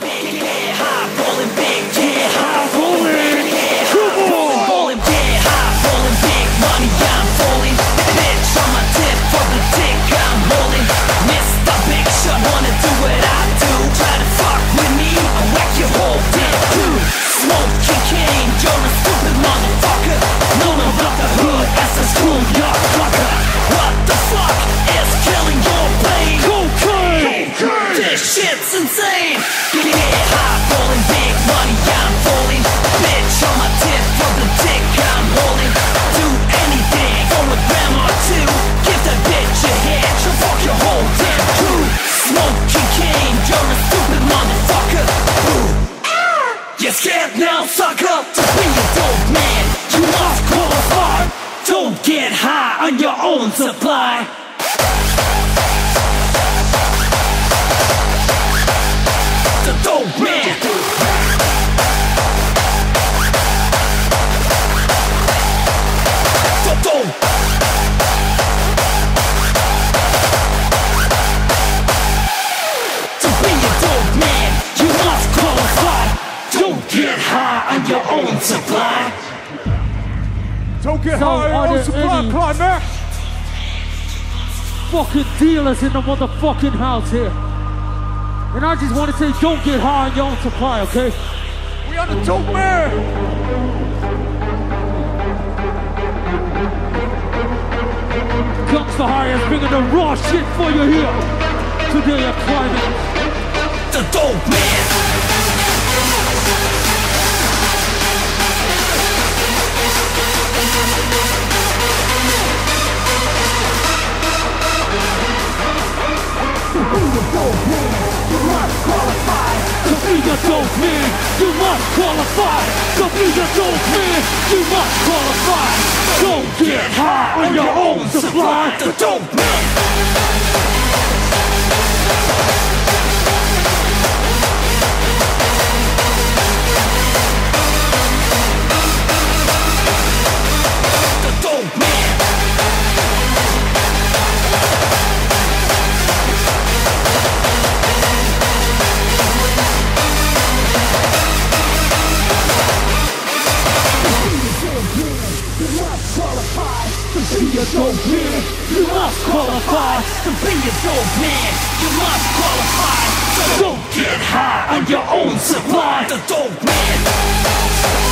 High, rolling high, big money, I'm Bitch on my tip, the dick I'm Do anything for a Give that bitch a fuck your whole damn crew. Smoking you're a stupid motherfucker. Ooh. You're scared now, suck up to be a dope man, you must qualify Don't get high on your own supply. Dealers in the motherfucking house here. And I just want to say, don't get high on your own supply, okay? We on the top, man! Gunz 4 Hire is bringing the raw shit for you here. Today at Qlimax. The dope man. Be a dope man, you must qualify. To be a dope man, you must qualify. Don't get high on your own supply. The dope man. A dope man, you must qualify. To be a dope man, you must qualify. So don't get high on your own supply. The dope man.